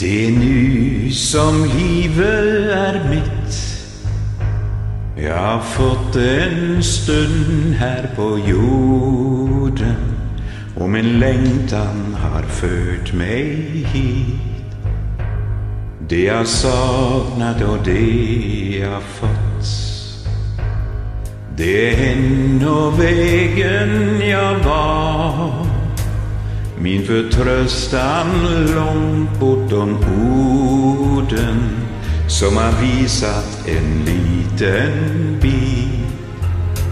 Det är nu som livet är mitt. Jag har fått en stund här på jorden och min längtan har fört mig hit. Det jag saknat och det jag fått Det är ändå vägen jag var min förtröstan långt bortom orden som har visat en liten bit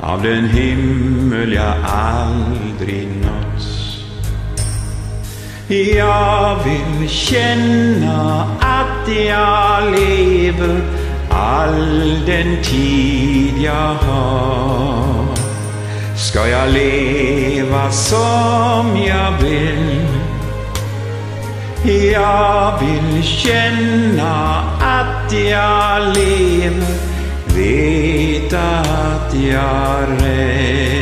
av den himmel jag aldrig nått. Jag vill känna att jag lever all den tid jag har Ska jag leva som jag vill Jag vill känna att jag lever Veta att jag rädd.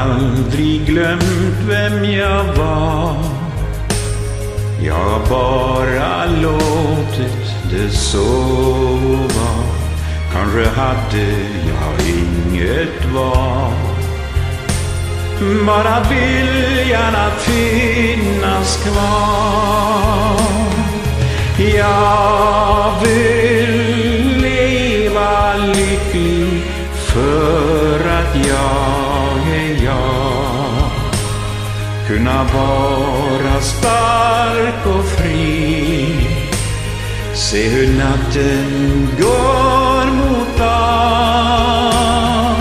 Aldrig glömt vem jag var. Jag har bara låtit det så vara Kanske hade jag inget val. Bara viljan att finnas kvar. Jag Kunna vara stark och fri. Se hur natten går mot dag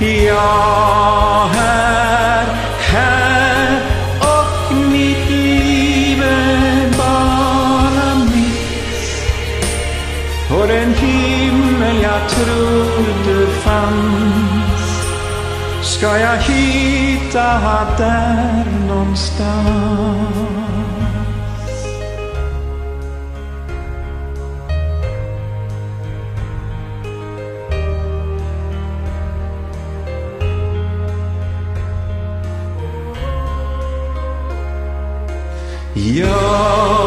Jag är här och mitt liv är bara mitt. Och den himmel jag trodde fanns ska jag hitta där någonstans. Jag